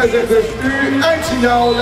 zegt het u eindsignaal.